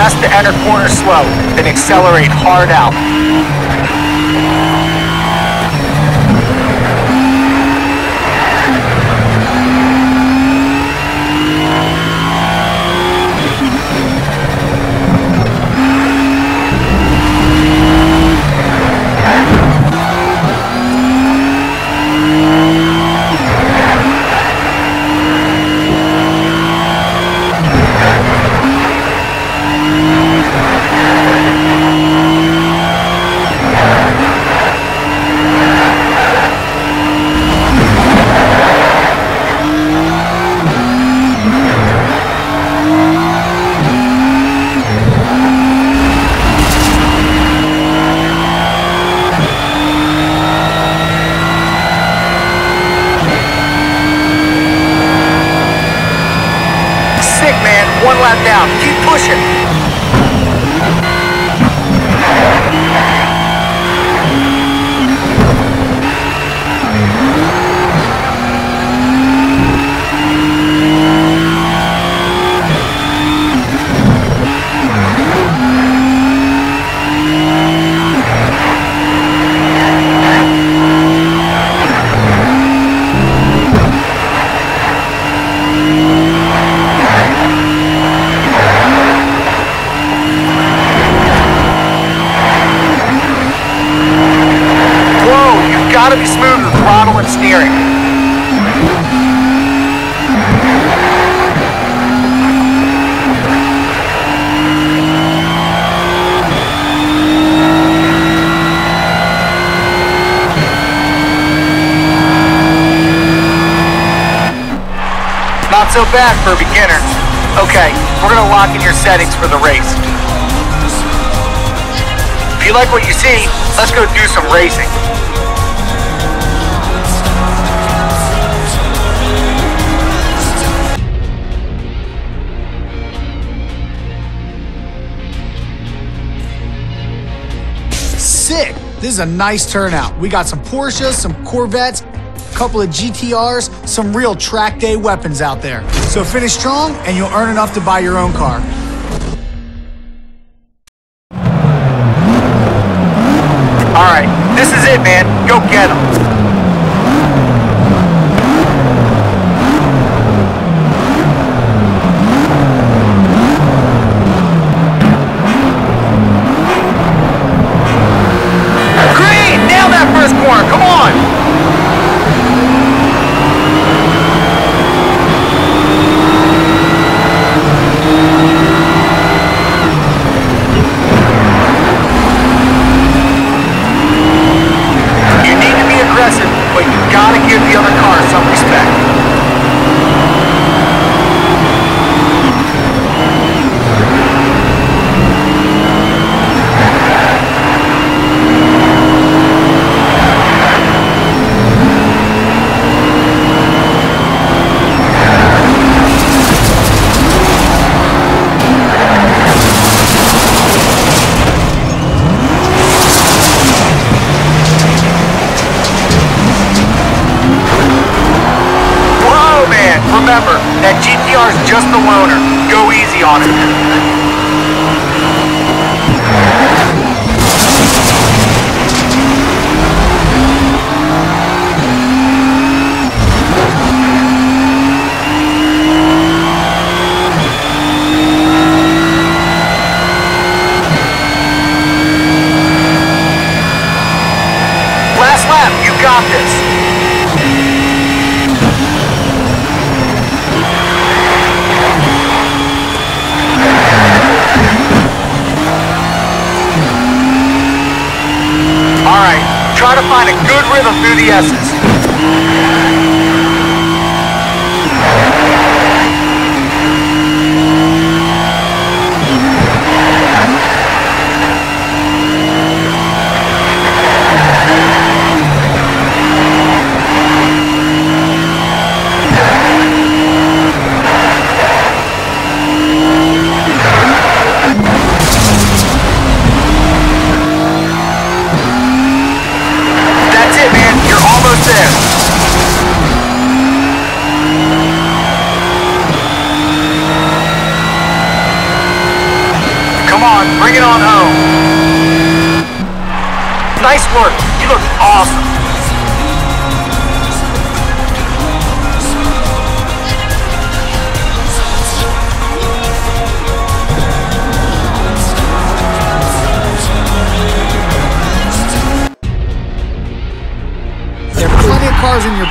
best to enter corner slow, then accelerate hard out. Sick, man. One lap down. Keep pushing. Whoa, you've got to be smooth with throttle and steering. So bad for a beginner. Okay, we're gonna lock in your settings for the race. If you like what you see, let's go do some racing. Sick! This is a nice turnout. We got some Porsches, some Corvettes, couple of GTRs, some real track day weapons out there. So finish strong and you'll earn enough to buy your own car. All right, this is it, man. Go get them. Green, nail that first corner. Come on. You need to be aggressive, but you gotta give the other car some respect. Whoa, man! Remember, that GTR just the loaner. Go easy on it. Last lap, you got this. All right, try to find a good rhythm through the S's.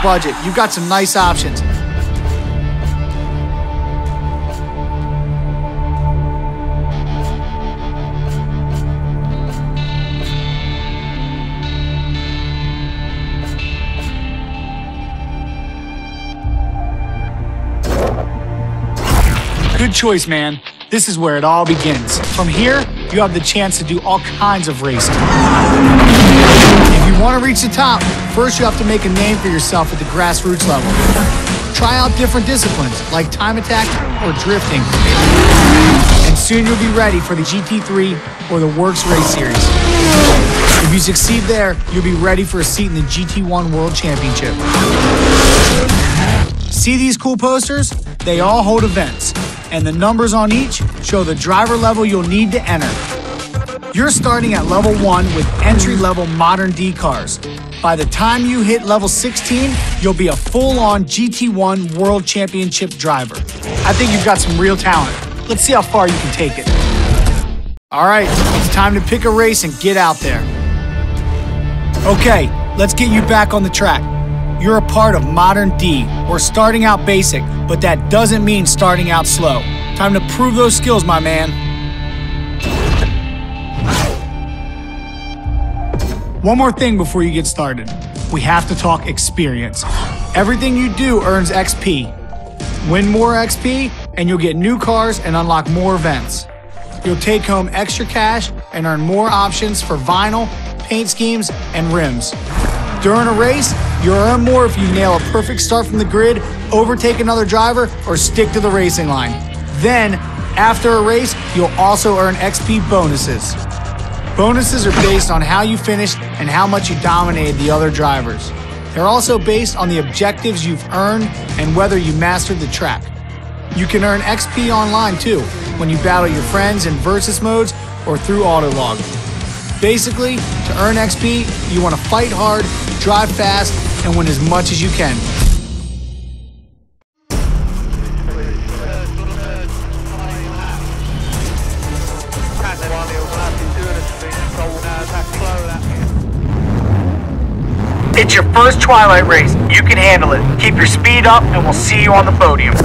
Budget. You've got some nice options. Good choice, man. This is where it all begins. From here, you have the chance to do all kinds of racing. If you want to reach the top, first you have to make a name for yourself at the grassroots level. Try out different disciplines like time attack or drifting. And soon you'll be ready for the GT3 or the Works Race Series. If you succeed there, you'll be ready for a seat in the GT1 World Championship. See these cool posters? They all hold events, and the numbers on each show the driver level you'll need to enter. You're starting at level 1 with entry level modern D cars. By the time you hit level 16, you'll be a full on GT1 World Championship driver. I think you've got some real talent. Let's see how far you can take it. All right, it's time to pick a race and get out there. Okay, let's get you back on the track. You're a part of Modern D. We're starting out basic, but that doesn't mean starting out slow. Time to prove those skills, my man. One more thing before you get started. We have to talk experience. Everything you do earns XP. Win more XP, and you'll get new cars and unlock more events. You'll take home extra cash and earn more options for vinyl, paint schemes, and rims. During a race, you'll earn more if you nail a perfect start from the grid, overtake another driver, or stick to the racing line. Then, after a race, you'll also earn XP bonuses. Bonuses are based on how you finished and how much you dominated the other drivers. They're also based on the objectives you've earned and whether you mastered the track. You can earn XP online too, when you battle your friends in versus modes or through Autolog. Basically, to earn XP, you want to fight hard, drive fast, and win as much as you can. It's your first Twilight race. You can handle it. Keep your speed up, and we'll see you on the podium.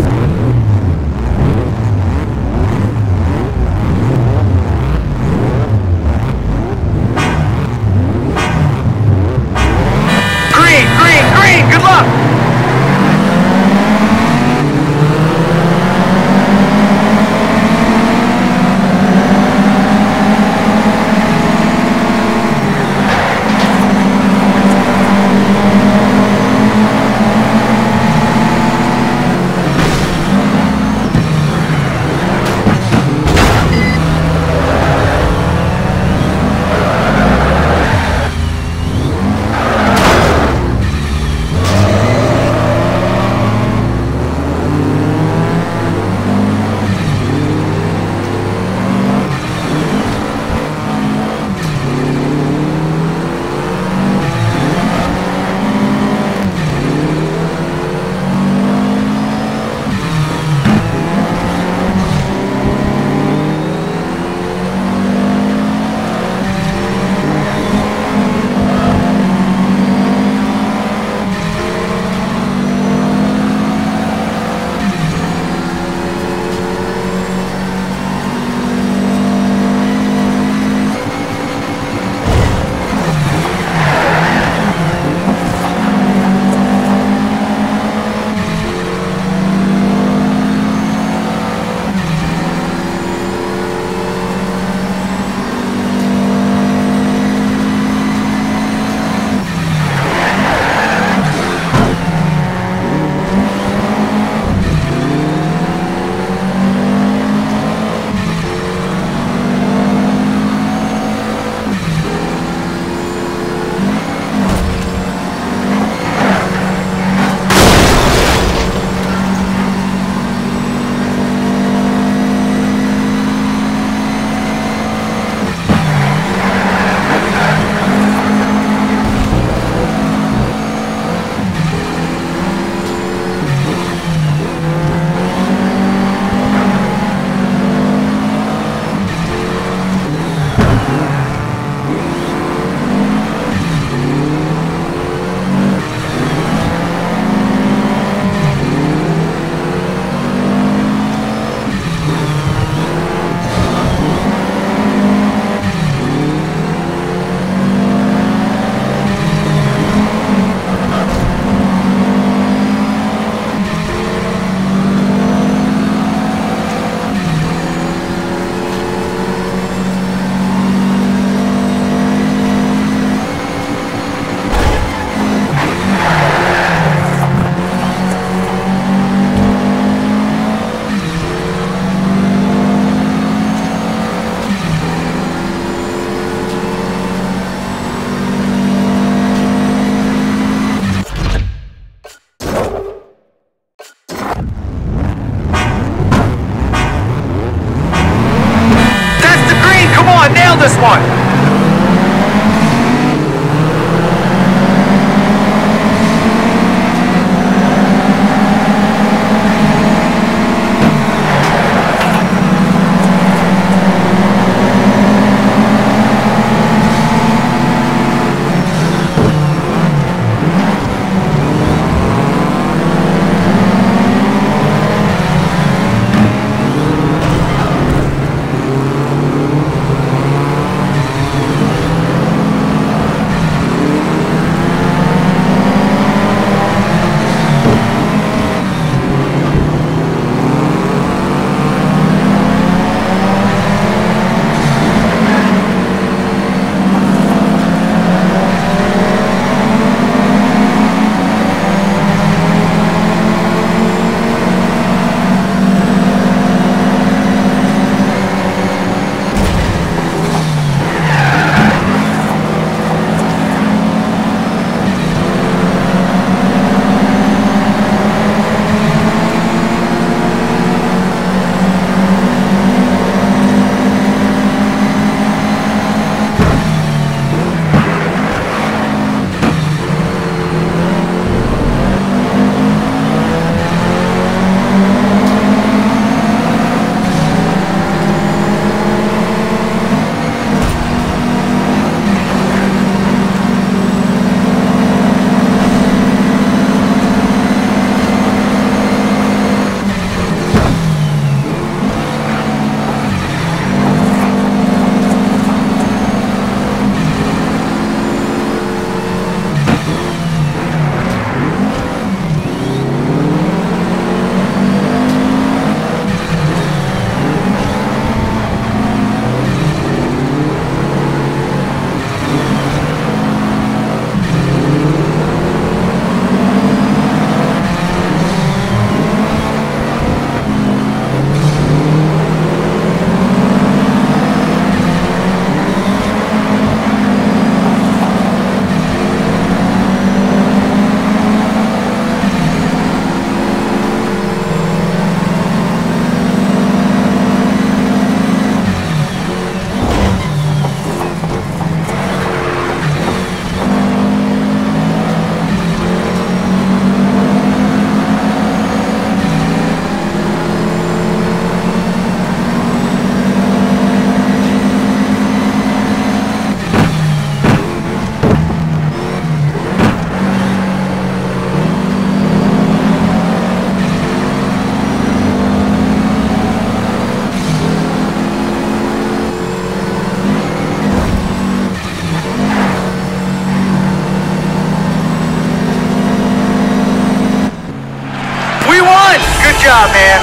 Job, man.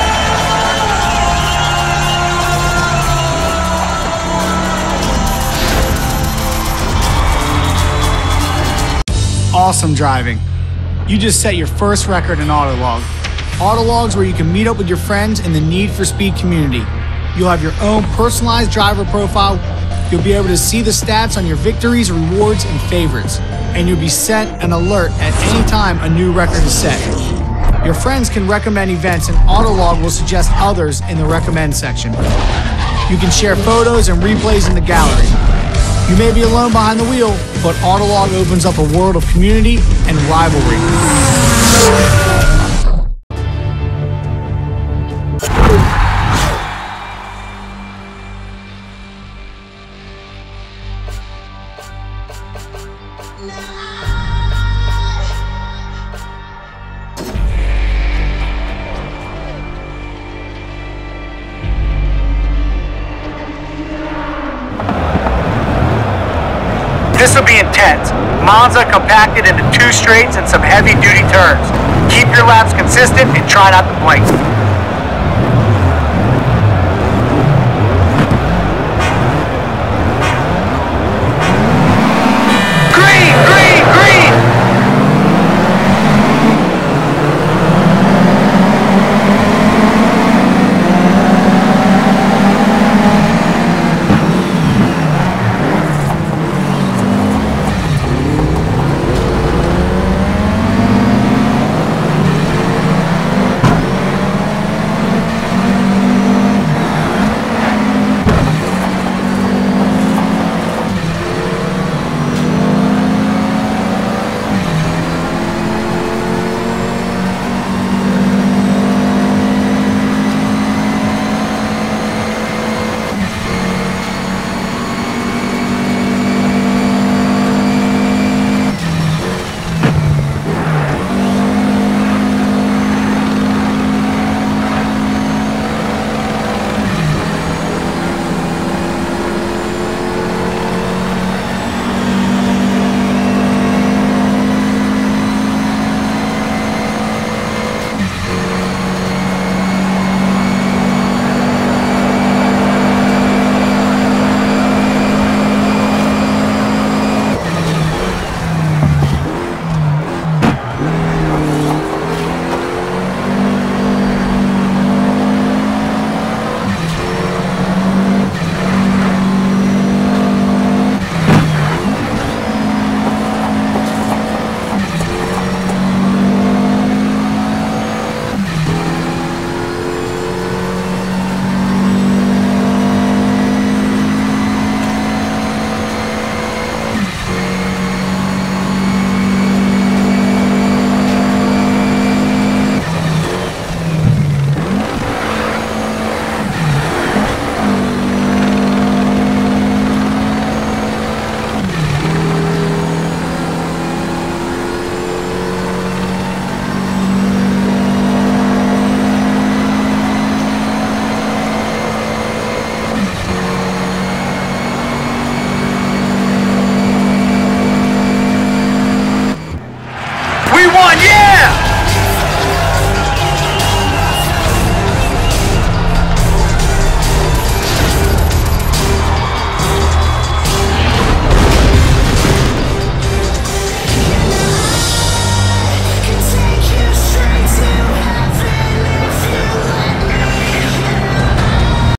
Awesome driving. You just set your first record in Autolog. Autolog's where you can meet up with your friends in the Need for Speed community. You'll have your own personalized driver profile. You'll be able to see the stats on your victories, rewards, and favorites. And you'll be sent an alert at any time a new record is set. Your friends can recommend events and Autolog will suggest others in the recommend section. You can share photos and replays in the gallery. You may be alone behind the wheel, but Autolog opens up a world of community and rivalry. This will be intense. Monza compacted into two straights and some heavy duty turns. Keep your laps consistent and try not to blink.